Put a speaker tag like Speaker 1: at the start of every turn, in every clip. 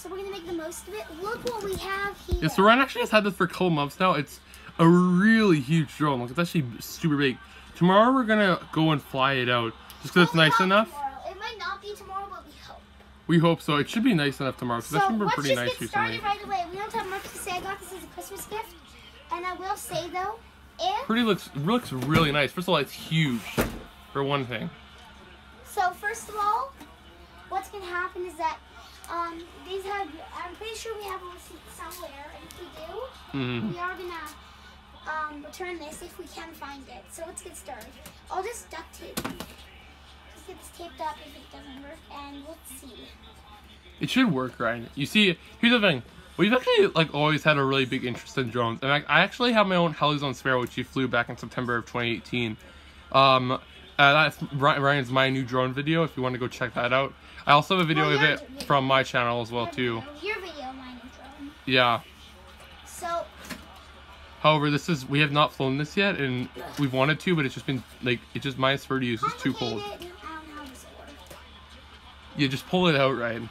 Speaker 1: so we're gonna make the most of it. Look what we have here.
Speaker 2: Yeah, so Ryan actually has had this for a couple months now. It's a really huge drone. Like it's actually super big. Tomorrow we're gonna go and fly it out just because it's nice enough.
Speaker 1: tomorrow. It might not be tomorrow, but we hope.
Speaker 2: We hope so. It should be nice enough tomorrow because
Speaker 1: So
Speaker 2: that's been
Speaker 1: let's
Speaker 2: pretty
Speaker 1: just
Speaker 2: nice
Speaker 1: get
Speaker 2: recently.
Speaker 1: started right away. We don't have much to say. I got this as a Christmas gift, and I will say though, if
Speaker 2: Pretty looks looks really nice. First of all, it's huge for one thing.
Speaker 1: so, first of all, what's gonna happen is that um, these have. I'm pretty sure we have a receipt somewhere, and if we do,
Speaker 2: hmm
Speaker 1: we are gonna um, return this if we can find it. So let's get started. I'll just duct tape. Just get this taped up if it doesn't work, and we'll see.
Speaker 2: It should work, Ryan. You see, here's the thing. We've actually like always had a really big interest in drones, and I, I actually have my own Helizon Sparrow, which he flew back in September of 2018. Um, uh, that's Ryan's my new drone video. If you want to go check that out, I also have a video
Speaker 1: Well,
Speaker 2: of it
Speaker 1: video.
Speaker 2: from my channel as well too.
Speaker 1: Your video, mine is drone.
Speaker 2: Yeah.
Speaker 1: So
Speaker 2: However, this is we have not flown this yet, and we've wanted to, but it's just been like it just minus 30 is just too cold.
Speaker 1: complicated. I don't know how this will work.
Speaker 2: You just pull it out, Ryan.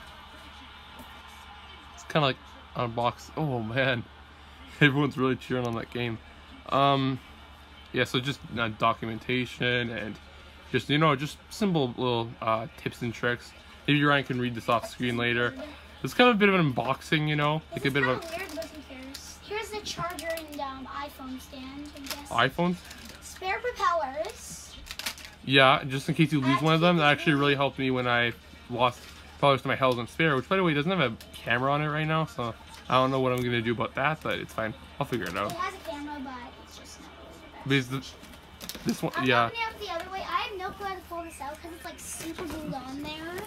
Speaker 2: It's kind of like unbox. Oh man, everyone's really cheering on that game. Um, yeah. So just uh, documentation and just you know just simple little uh, tips and tricks. Maybe Ryan can read this off screen later. It's kind of a bit of an unboxing, you know, like a bit of
Speaker 1: kinda weird, but who cares? Here's the charger and um, iPhone stand.
Speaker 2: A iPhones.
Speaker 1: Spare propellers.
Speaker 2: Yeah, just in case you lose one of them. That actually really helped me when I lost propellers to my Hells on Spare, which by the way doesn't have a camera on it right now, so I don't know what I'm gonna do about that, but it's fine. I'll figure it out.
Speaker 1: It has a camera, but it's just not really the best.
Speaker 2: Because the, this one,
Speaker 1: I'm
Speaker 2: yeah.
Speaker 1: Opening up the other way. I have no clue how to pull this out because it's like super glued on there.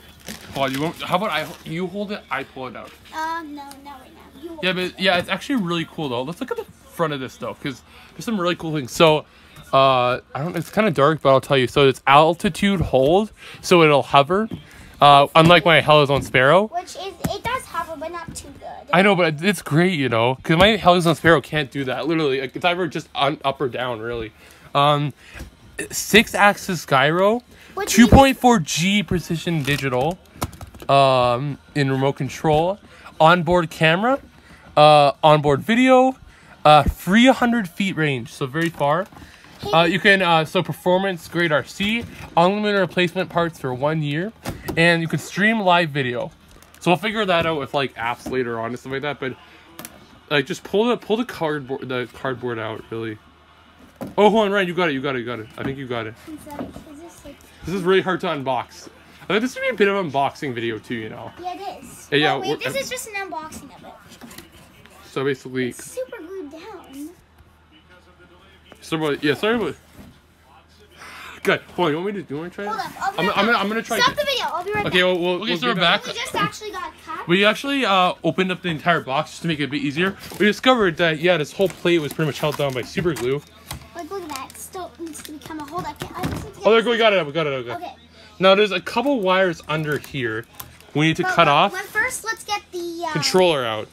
Speaker 2: Oh, you won't. How about I? You hold it. I pull it out.
Speaker 1: Um, no, not right now. You
Speaker 2: Yeah, but yeah, it's actually really cool though. Let's look at the front of this though, because there's some really cool things. So, uh, I don't. It's kind of dark, but I'll tell you. So it's altitude hold, so it'll hover. Uh, unlike my Helizon Sparrow.
Speaker 1: Which is it does hover, but not too good.
Speaker 2: I know, but it's great, you know, because my Helizon Sparrow can't do that. Literally, like, it's either just on, up or down, really. Um, gyro, two
Speaker 1: means-
Speaker 2: point four G precision digital, um, in remote control, onboard camera, uh, onboard video, uh, free 100 feet range, so very far. Uh, you can uh, so performance grade RC, unlimited replacement parts for one year, and you can stream live video. So we'll figure that out with like apps later on and stuff like that. But like, just pull the pull the cardboard the cardboard out. Really. Oh, hold on, Ryan, you got it. You got it. You got it. I think you got it.
Speaker 1: Is that- is this like?
Speaker 2: This is really hard to unbox. I think this would be a bit of an unboxing video too. You know.
Speaker 1: Yeah, it is.
Speaker 2: Yeah, yeah,
Speaker 1: Oh, wait, this is just an unboxing of it.
Speaker 2: So basically,
Speaker 1: It's super glued down.
Speaker 2: sorry about yeah, sorry about. Good. Hold on. You want me to do? You want to try
Speaker 1: Hold
Speaker 2: it?
Speaker 1: up. I'll be
Speaker 2: I'm,
Speaker 1: right
Speaker 2: I'm gonna. I'm gonna try.
Speaker 1: Stop
Speaker 2: to-
Speaker 1: the video. I'll be right
Speaker 2: Okay,
Speaker 1: back.
Speaker 2: well, we'll,
Speaker 3: Okay,
Speaker 2: we'll
Speaker 3: so we're
Speaker 2: be
Speaker 3: back.
Speaker 1: We just actually got cut.
Speaker 2: We actually uh, opened up the entire box just to make it a bit easier. We discovered that yeah, this whole plate was pretty much held down by super glue.
Speaker 1: Like, look at that. It still needs to become a hold. I just
Speaker 2: Oh, there we got it. We got it. Okay.
Speaker 1: Okay.
Speaker 2: Now there's a couple wires under here. We need to
Speaker 1: But
Speaker 2: cut off.
Speaker 1: First, let's get the uh,
Speaker 2: Controller out.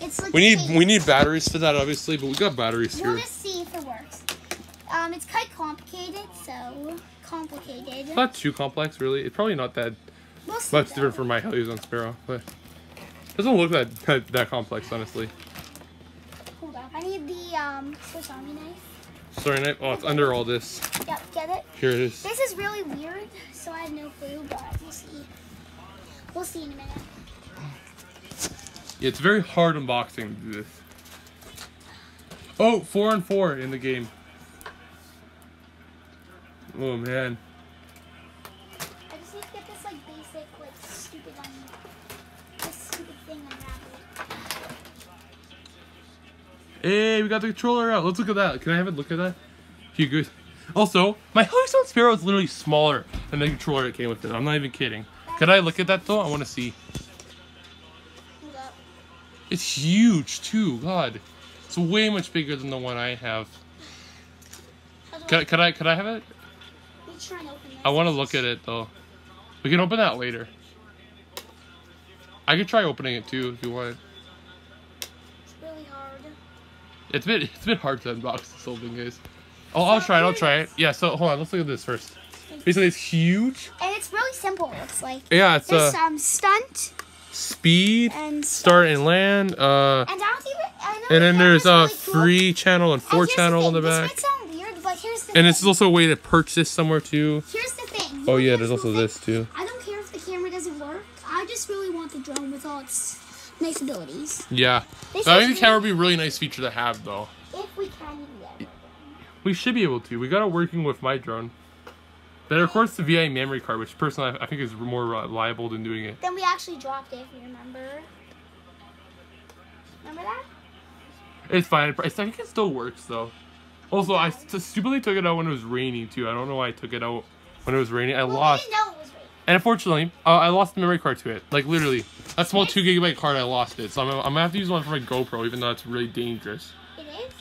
Speaker 1: It's like
Speaker 2: We need we need batteries for that obviously, but we got batteries
Speaker 1: We'll
Speaker 2: here.
Speaker 1: just see if it works. Um, it's quite complicated, so complicated.
Speaker 2: Not too complex really. It's probably not that
Speaker 1: We'll
Speaker 2: much
Speaker 1: though.
Speaker 2: different from my Helizon Sparrow, but it doesn't look that, that that complex honestly.
Speaker 1: Hold up. I need the um Swiss Army knife.
Speaker 2: Sorry, Night. Oh, it's under all this.
Speaker 1: Yep, get it.
Speaker 2: Here it is.
Speaker 1: This is really weird, so I have no clue, but we'll see. We'll see in a minute.
Speaker 2: Yeah, it's very hard unboxing to do this. Oh, four and four in the game. Oh man.
Speaker 1: I just need to get this like basic, like stupid un this stupid thing unraveled.
Speaker 2: Hey, we got the controller out. Let's look at that. Can I have a look at that? Also, my Helizon Sparrow is literally smaller than the controller that came with it. I'm not even kidding. Could I look at that though? I want to see. It's huge too. God, it's way much bigger than the one I have. Could, I- could I? Could I have it? I want to look at it though. We can open that later. I could try opening it too if you want.
Speaker 1: It's really hard.
Speaker 2: It's a bit it's a bit hard to unbox this whole thing, guys. Oh, I'll try it. I'll try it. Yeah. So hold on. Let's look at this first. Basically, it's huge.
Speaker 1: And it's really simple. It's like
Speaker 2: Yeah, it's
Speaker 1: there's
Speaker 2: uh.
Speaker 1: um stunt,
Speaker 2: speed,
Speaker 1: And
Speaker 2: start and land. Uh,
Speaker 1: And I don't even.
Speaker 2: And then there's a
Speaker 1: really cool.
Speaker 2: three channel and
Speaker 1: And
Speaker 2: four
Speaker 1: here's
Speaker 2: channel on the back.
Speaker 1: This might sound weird, but here's the
Speaker 2: And
Speaker 1: thing.
Speaker 2: this is also a way to purchase somewhere too.
Speaker 1: Here's the thing.
Speaker 2: Oh yeah, there's also
Speaker 1: thing.
Speaker 2: this too.
Speaker 1: I don't care if the camera doesn't work. I just really want the drone with all its nice abilities.
Speaker 2: Yeah.
Speaker 1: This
Speaker 2: I think the camera would be a really nice feature to have though.
Speaker 1: If we can even get it.
Speaker 2: We should be able to. We got it working with my drone. That records the VIA memory card, which personally I think is more reliable than doing it.
Speaker 1: Then we actually dropped it, if you remember. Remember that?
Speaker 2: It's fine. I think it still works though. Also, I stupidly took it out when it was raining too. I don't know why I took it out when it was raining. I
Speaker 1: Well,
Speaker 2: lost,
Speaker 1: We didn't know it was raining.
Speaker 2: and unfortunately, uh, I lost the memory card to it. Like literally, that small two gigabyte card, I lost it. So I'm, I'm gonna have to use one for my GoPro, even though it's really dangerous.
Speaker 1: It is?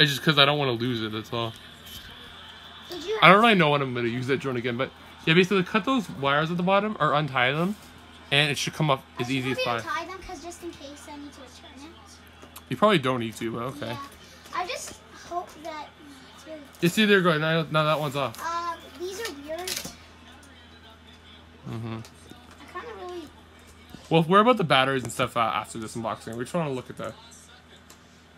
Speaker 2: It's just because I don't want to lose it. That's all. I don't really know when I'm gonna use that drone again, but yeah, basically cut those wires at the bottom or untie them, and it should come up as easy as
Speaker 1: possible.
Speaker 2: possible.
Speaker 1: tie them because just in case I need to return it.
Speaker 2: You probably don't need to, but okay.
Speaker 1: Yeah. I just hope that it's really.
Speaker 2: See, there you go. Now, now that one's off.
Speaker 1: Um, these are weird.
Speaker 2: hmm Well, where about the batteries and stuff uh, after this unboxing? We just want to look at that.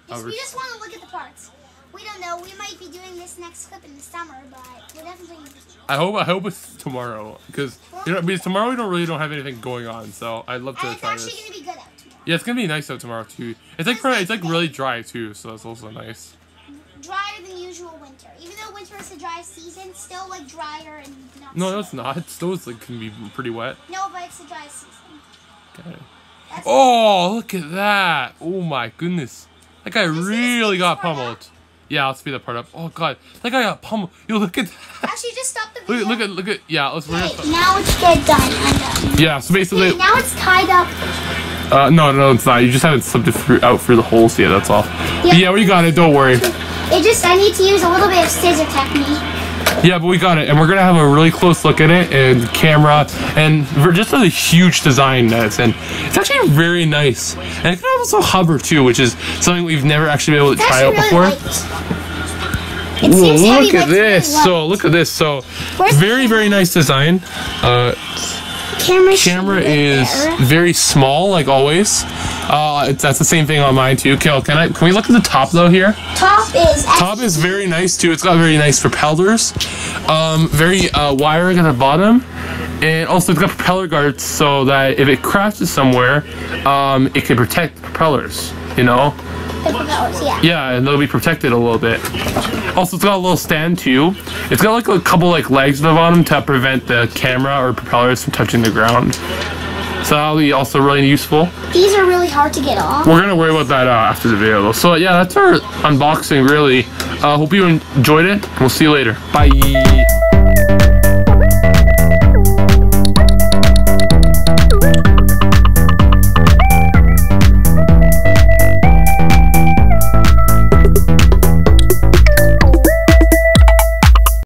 Speaker 1: Just,
Speaker 2: Oh,
Speaker 1: we just want to look at the parts. We don't know. We might be doing this next clip in the summer, but we're definitely.
Speaker 2: I hope I hope it's tomorrow because you know because tomorrow we don't really don't have anything going on, so I'd love to
Speaker 1: And it's
Speaker 2: try
Speaker 1: actually
Speaker 2: this.
Speaker 1: going to be good out tomorrow.
Speaker 2: Yeah, it's gonna be nice out tomorrow too. It's like it's like really dry too, so that's also nice.
Speaker 1: Drier than usual winter. Even though winter is a dry season, still like drier and not.
Speaker 2: No,
Speaker 1: snow.
Speaker 2: it's not. It's still it's like can be pretty wet.
Speaker 1: No, but it's the driest season.
Speaker 2: Oh, look at that! Oh my goodness, that guy really got pummeled. Yeah, I'll speed that part up. Oh god, that guy got pummeled. Yo, look at that.
Speaker 1: Actually, just stop the video.
Speaker 2: Look, look at look at yeah. Let's we're
Speaker 1: Okay, now it's good done. Done.
Speaker 2: yeah. So basically,
Speaker 1: Okay, now it's tied up.
Speaker 2: uh, no, no, it's not. You just haven't slipped it through, out through the holes yet. That's all. But yeah, we got it. Don't worry.
Speaker 1: It just I need to use a little bit of scissor technique.
Speaker 2: Yeah, but we got it, and we're gonna have a really close look at it and camera, and just a huge design that's, and it's actually very nice, and it can also hover too, which is something we've never actually been able to try out before. Whoa, look at
Speaker 1: it's really
Speaker 2: this! So look at this. So
Speaker 1: Where's
Speaker 2: very very nice design. Uh,
Speaker 1: camera.
Speaker 2: camera is very small, like always. Uh, it's, that's the same thing on mine too. Okay, can I? Can we look at the top though here?
Speaker 1: top is
Speaker 2: Top is very nice too. It's got very nice propellers. Um, very uh, wiring at the bottom. And also it's got propeller guards so that if it crashes somewhere, um, it can protect the propellers, you know?
Speaker 1: The yeah.
Speaker 2: Yeah, and they'll be protected a little bit. Also, it's got a little stand too. It's got like a couple like legs at the bottom to prevent the camera or propellers from touching the ground. So that'll be also really useful.
Speaker 1: These are really hard to get off.
Speaker 2: We're gonna worry about that uh, after the video though. So yeah, that's our unboxing really. Uh, hope you enjoyed it. We'll see you later. Bye.